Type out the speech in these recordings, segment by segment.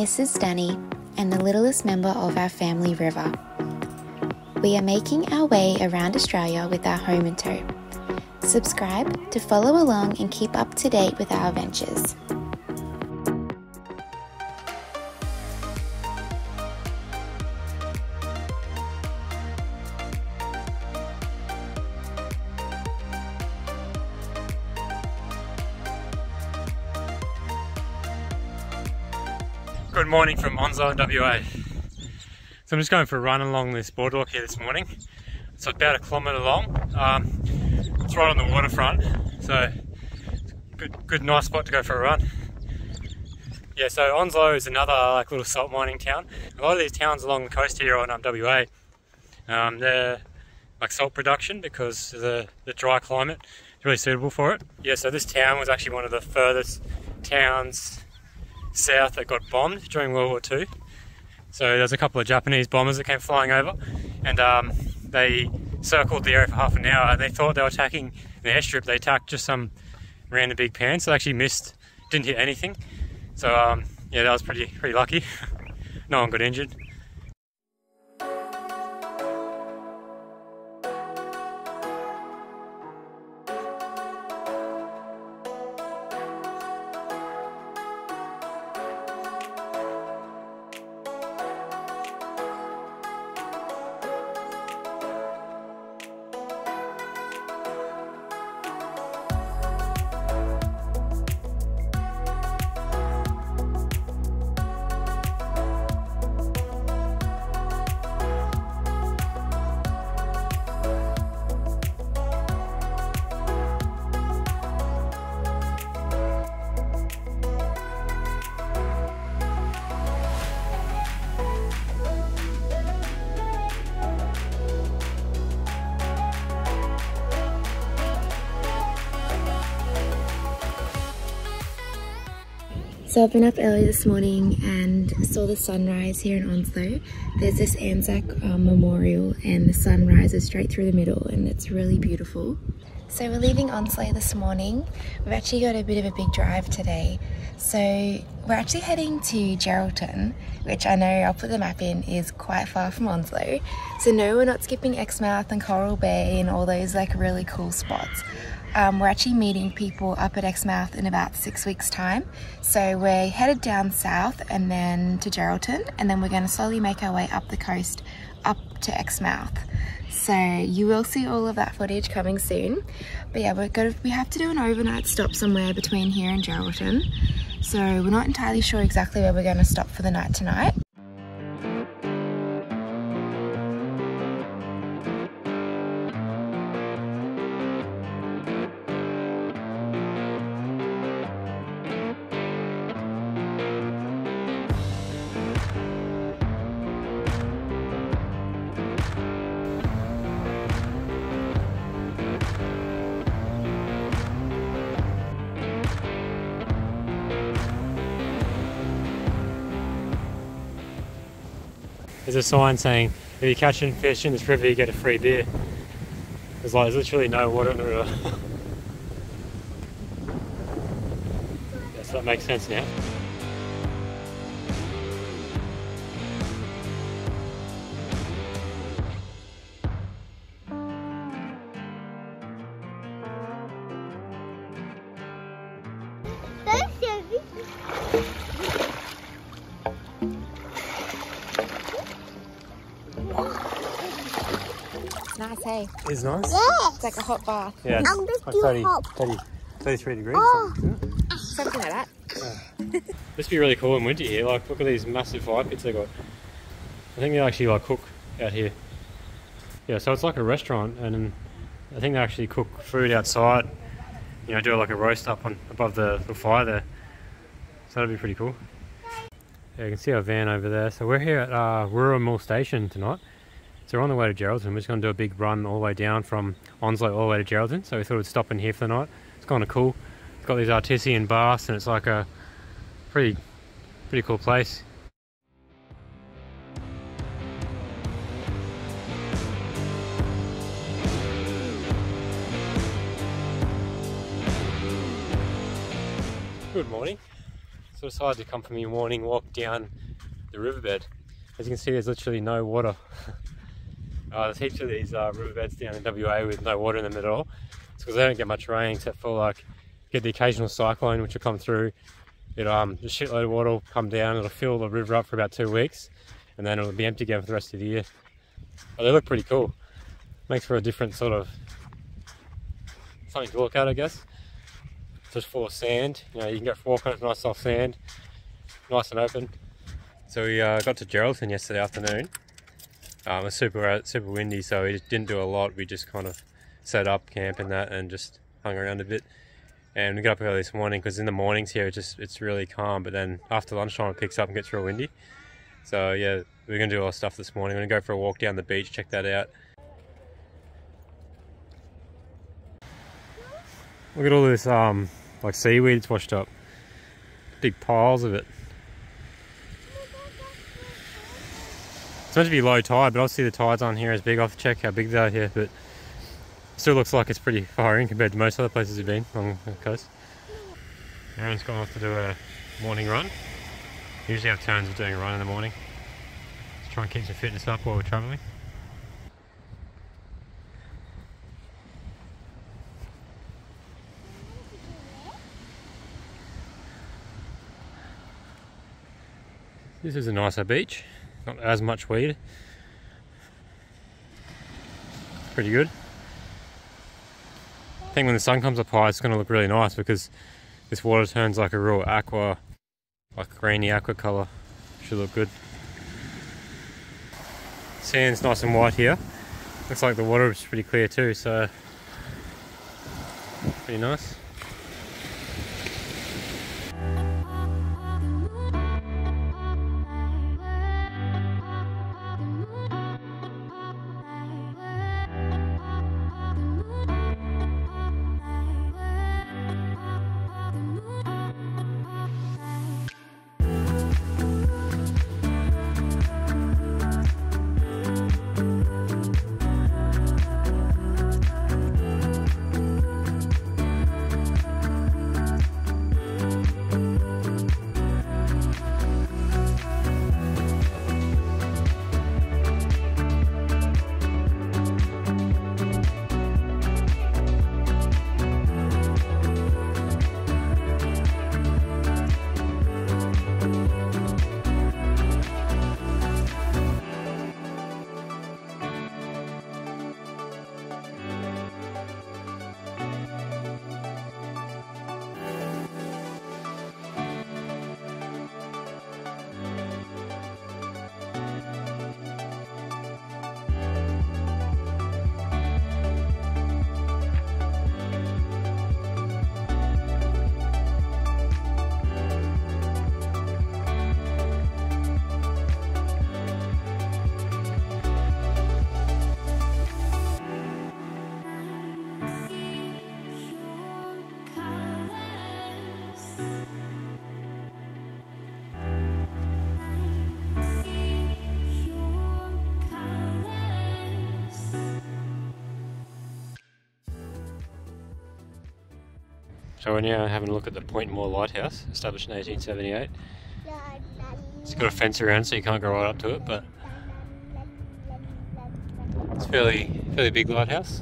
Is Danny, and the littlest member of our family, River. We are making our way around Australia with our home in tow. Subscribe to follow along and keep up to date with our adventures. Good morning from Onslow, WA. So I'm just going for a run along this boardwalk here this morning. It's about a kilometre long. Um, it's right on the waterfront, so good, good, nice spot to go for a run. Yeah, so Onslow is another like little salt mining town. A lot of these towns along the coast here on um, WA, um, they're like salt production because the the dry climate is really suitable for it. Yeah, so this town was actually one of the furthest towns south that got bombed during World War II. So there's a couple of Japanese bombers that came flying over, and um, they circled the area for half an hour. They thought they were attacking an airstrip. They attacked just some random big pan, so they actually missed, didn't hit anything. So um, yeah, that was pretty pretty lucky. no one got injured. So I've been up early this morning and saw the sunrise here in Onslow. There's this Anzac um, memorial and the sun rises straight through the middle and it's really beautiful. So we're leaving Onslow this morning. We've actually got a bit of a big drive today. So we're actually heading to Geraldton, which I know I'll put the map in is quite far from Onslow. So no, we're not skipping Exmouth and Coral Bay and all those like really cool spots. Um, we're actually meeting people up at Exmouth in about six weeks time. So we're headed down south and then to Geraldton and then we're going to slowly make our way up the coast up to Exmouth. So you will see all of that footage coming soon. But yeah, we're going to, we have to do an overnight stop somewhere between here and Geraldton. So we're not entirely sure exactly where we're going to stop for the night tonight. There's a sign saying if you catch any fish in this river, you get a free beer. There's like there's literally no water in the river. that makes sense now. Nice, hey? It's nice. Yes. It's like a hot bath. Yeah, I'm just like too 30, hot. 30, 33 degrees. Oh. something, isn't? Something like that. This would be really cool in winter here. Like, look at these massive fire pits they got. I think they actually like cook out here. Yeah, so it's like a restaurant, and I think they actually cook food outside. You know, do like a roast up on above the, the fire there. So that'd be pretty cool. Yeah, you can see our van over there. So we're here at uh, Wooramel Station tonight. So we're on the way to Geraldton. We're just going to do a big run all the way down from Onslow all the way to Geraldton. So we thought we'd stop in here for the night. It's kind of cool. It's got these artesian baths, and it's like a pretty, pretty cool place. Good morning. So decided to come for my morning walk down the riverbed. As you can see, there's literally no water. uh, there's heaps of these uh, riverbeds down in WA with no water in them at all. It's because they don't get much rain except for like get the occasional cyclone which will come through. It um a shitload of water will come down. It'll fill the river up for about two weeks, and then it'll be empty again for the rest of the year. But they look pretty cool. Makes for a different sort of something to look at, I guess. It's Just full of sand. You know, you can go for on it, nice soft sand, nice and open. So we uh, got to Geraldton yesterday afternoon. Um, it was super uh, super windy, so we didn't do a lot. We just kind of set up camp and that, and just hung around a bit. And we got up early this morning because in the mornings here it's just it's really calm, but then after lunchtime it picks up and gets real windy. So yeah, we're gonna do lot stuff this morning. We're gonna go for a walk down the beach, check that out. Look at all this um like seaweed it's washed up. Big piles of it. It's meant to be low tide, but obviously the tides on as big. I'll check how big they are here, but still looks like it's pretty far in compared to most other places we've been along the coast. Aaron's gone off to do a morning run. Usually have turns of doing a run in the morning. Just try and keep some fitness up while we're travelling. This is a nicer beach, not as much weed. Pretty good. I think when the sun comes up high it's going to look really nice because this water turns like a real aqua, like greeny aqua colour. Should look good. Sand's nice and white here. Looks like the water is pretty clear too, so pretty nice. So we're now having a look at the Point Moore Lighthouse, established in 1878. It's got a fence around so you can't go right up to it, but it's fairly fairly big lighthouse.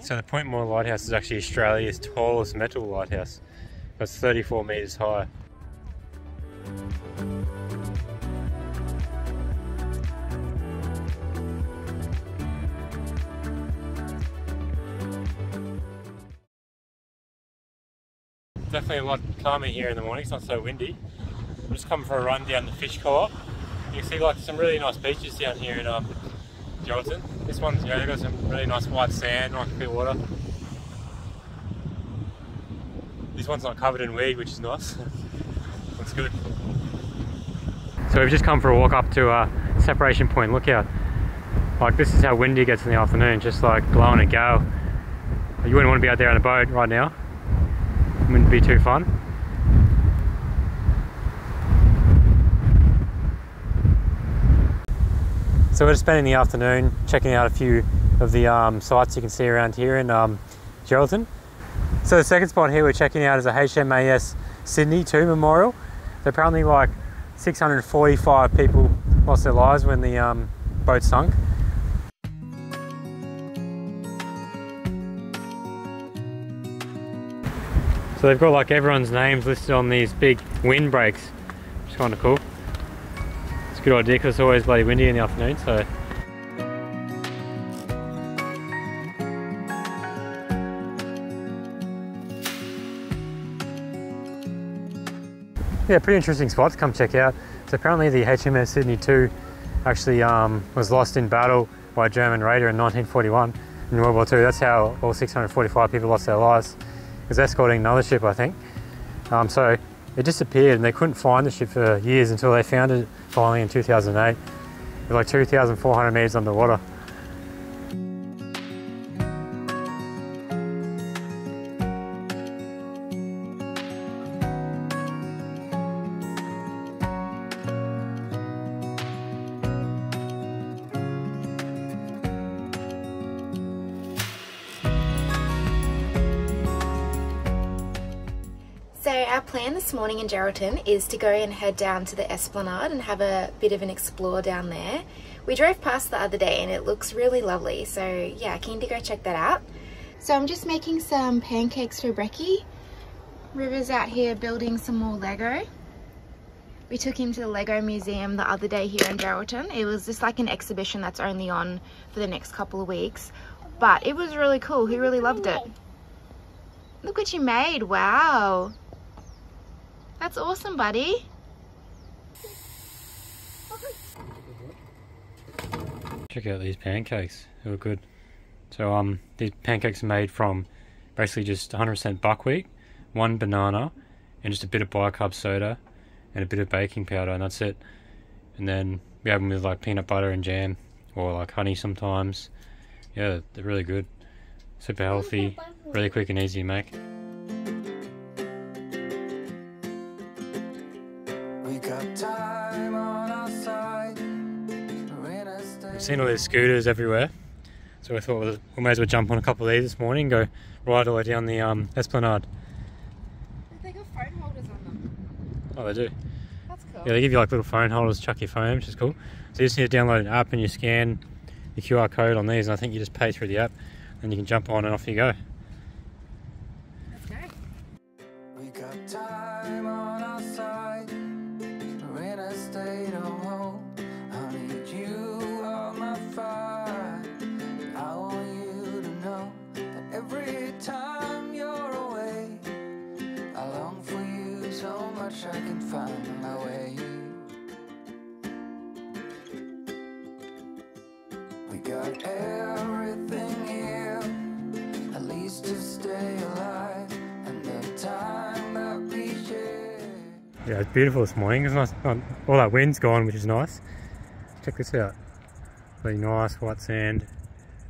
So the Point Moore Lighthouse is actually Australia's tallest metal lighthouse. It's 34 metres high. Definitely a lot calmer here in the morning, it's not so windy. I'm just coming for a run down the fish co-op. You can see like some really nice beaches down here in um, Geraldton. This one's, you know, they've got some really nice white sand, nice clear water. This one's not covered in weed, which is nice. Looks good. So we've just come for a walk up to uh, Separation Point. Look out. Like this is how windy it gets in the afternoon, just like blowing a gale. You wouldn't want to be out there on a boat right now. Be too fun. So we're just spending the afternoon checking out a few of the um, sites you can see around here in um, Geraldton. So the second spot here we're checking out is a HMAS Sydney 2 Memorial. Apparently like 645 people lost their lives when the um, boat sunk. So they've got like everyone's names listed on these big windbreaks, which is kind of cool. It's a good idea because it's always bloody windy in the afternoon, so yeah, pretty interesting spot to come check out. So apparently the HMS Sydney 2 actually um, was lost in battle by a German raider in 1941 in World War II. That's how all 645 people lost their lives. Was escorting another ship, I think. Um, so it disappeared and they couldn't find the ship for years until they found it finally in 2008. It was like 2,400 meters underwater. Our plan this morning in Geraldton is to go and head down to the Esplanade and have a bit of an explore down there. We drove past the other day and it looks really lovely. So yeah, keen to go check that out. So I'm just making some pancakes for Brecky. River's out here building some more Lego. We took him to the Lego Museum the other day here in Geraldton. It was just like an exhibition that's only on for the next couple of weeks. But it was really cool. He really loved it. Look what you made. Wow. That's awesome, buddy. Check out these pancakes. They look good. So um, these pancakes are made from basically just 100% buckwheat, one banana, and just a bit of bicarb soda, and a bit of baking powder, and that's it. And then we have them with like peanut butter and jam, or like honey sometimes. Yeah, they're really good. Super healthy, really quick and easy to make. Seen all these scooters everywhere, so we thought we may as well jump on a couple of these this morning, and go right all the way down the um, Esplanade. They got phone holders on them. Oh, they do. That's cool. Yeah, they give you like little phone holders, chuck your phone, which is cool. So you just need to download an app and you scan the QR code on these, and I think you just pay through the app, and you can jump on and off you go. Yeah, it's beautiful this morning. It's nice. um, All that wind's gone, which is nice. Check this out. Really nice white sand,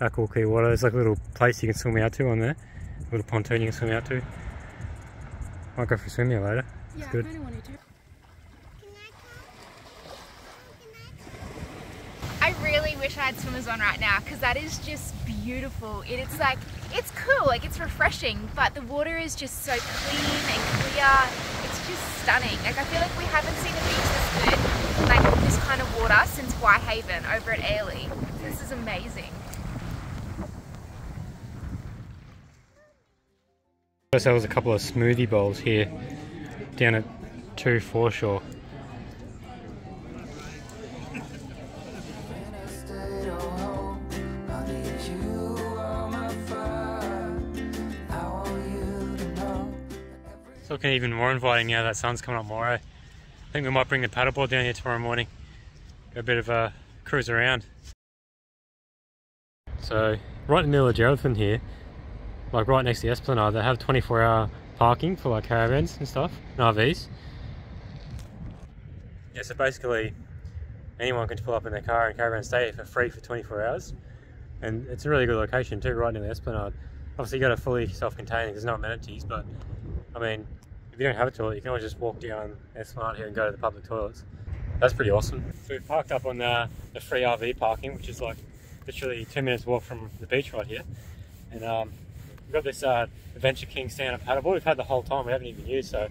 aqua clear water. There's like a little place you can swim out to on there. A little pontoon you can swim out to. Might go for a swim here later. Yeah, good. I kind of wanted to. I really wish I had swimmers on right now because that is just beautiful. It, it's like, it's cool, like it's refreshing, but the water is just so clean and clear. Just stunning. Like I feel like we haven't seen a beach this good, like this kind of water since Whitehaven over at Airlie. This is amazing. First, there was a couple of smoothie bowls here down at 2 Foreshore. Looking even more inviting now that sun's coming up more. eh? I think we might bring the paddleboard down here tomorrow morning. Go a bit of a cruise around. So, right in the middle of Geraldton here, like right next to the Esplanade, they have 24 hour parking for like caravans and stuff, and RVs. Yeah, so basically anyone can pull up in their car and caravan stay for free for 24 hours. And it's a really good location too, right near the Esplanade. Obviously you got to fully self-contained, there's no amenities, but I mean, if you don't have a toilet, you can always just walk down Esplanade here and go to the public toilets. That's pretty awesome. So we've parked up on the, the free RV parking, which is like literally two minutes walk from the beach right here. And um, we've got this uh, Adventure King stand-up paddleboard. We've had the whole time, we haven't even used, so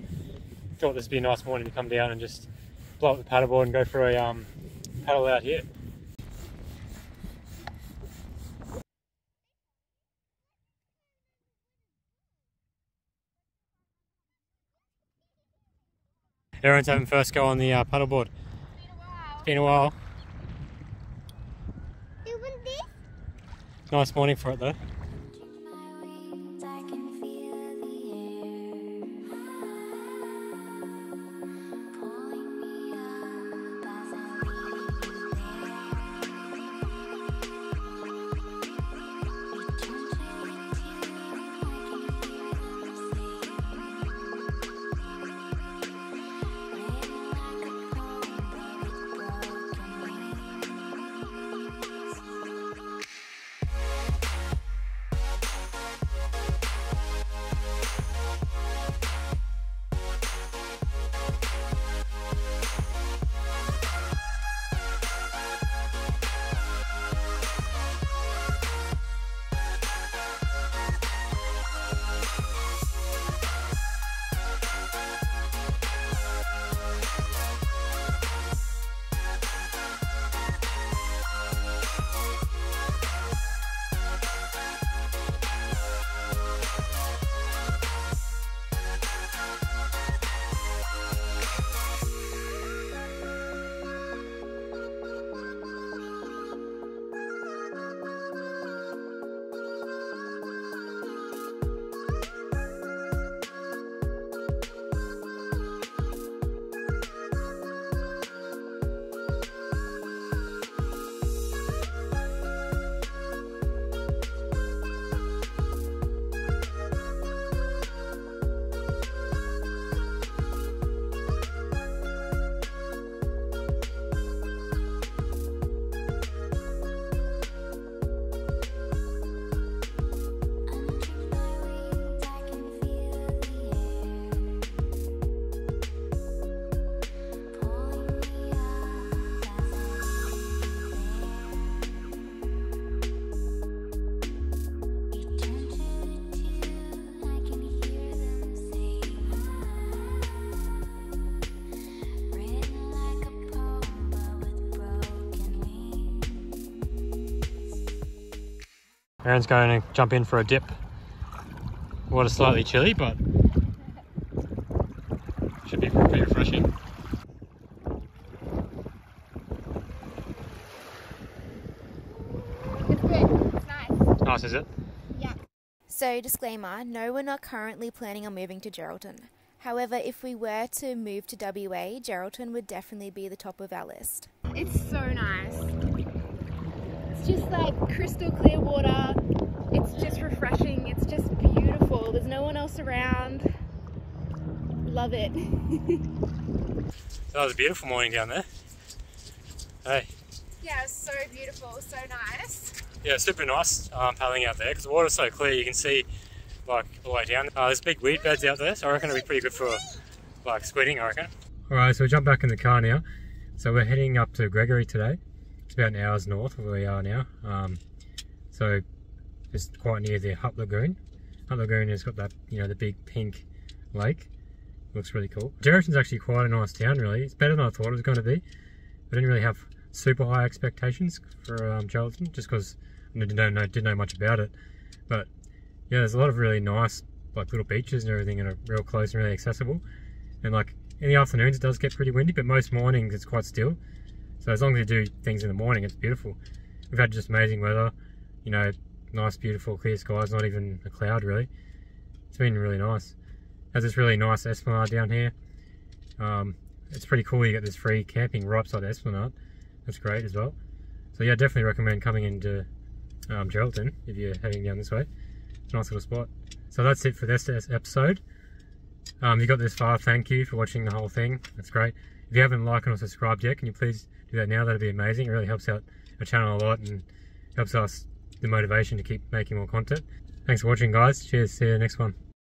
thought this would be a nice morning to come down and just blow up the paddleboard and go for a um, paddle out here. Everyone's having first go on the uh, paddleboard. It's been a while. Nice morning for it though. Aaron's going to jump in for a dip. Water's slightly chilly, but should be pretty refreshing. It's good. It's nice. Nice, is it? Yeah. So, disclaimer no, we're not currently planning on moving to Geraldton. However, if we were to move to WA, Geraldton would definitely be the top of our list. It's so nice. It's just like crystal clear water. It's just refreshing. It's just beautiful. There's no one else around. Love it. That was a beautiful morning down there. Hey, yeah, it's so beautiful. So nice. yeah, super nice um, paddling out there because the water's so clear you can see like all the way down. Uh, there's big weed beds out there, so I reckon it'll be pretty good for like squidding, I reckon. Alright, so we jump back in the car now. So we're heading up to Gregory today. It's about an hour's north of where we are now. Um, so it's quite near the Hutt Lagoon. Hutt Lagoon has got that, you know, the big pink lake. Looks really cool. Geraldton's actually quite a nice town, really. It's better than I thought it was going to be. I didn't really have super high expectations for um, Geraldton, just because I didn't know, didn't know much about it. But yeah, there's a lot of really nice like little beaches and everything, and are real close and really accessible. And like in the afternoons, it does get pretty windy, but most mornings it's quite still. So as long as you do things in the morning, it's beautiful. We've had just amazing weather, you know, nice, beautiful, clear skies, not even a cloud really. It's been really nice. Has this really nice esplanade down here. Um, it's pretty cool. You get this free camping right beside the esplanade. That's great as well. So yeah, definitely recommend coming into um, Geraldton if you're heading down this way. It's a nice little spot. So that's it for this episode. Um, you got this far, thank you for watching the whole thing. That's great. If you haven't liked or subscribed yet, can you please do that now? That'd be amazing. It really helps out our channel a lot and helps us the motivation to keep making more content. Thanks for watching, guys. Cheers. See you next one.